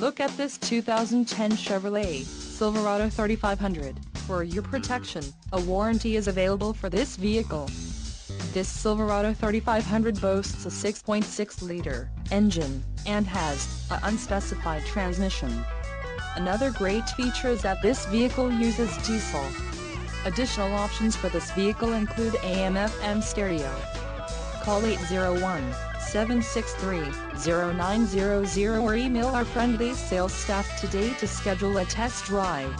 Look at this 2010 Chevrolet Silverado 3500. For your protection, a warranty is available for this vehicle. This Silverado 3500 boasts a 6.6-liter engine, and has a unspecified transmission. Another great feature is that this vehicle uses diesel. Additional options for this vehicle include AM-FM stereo. Call 801-763-0900 or email our friendly sales staff today to schedule a test drive.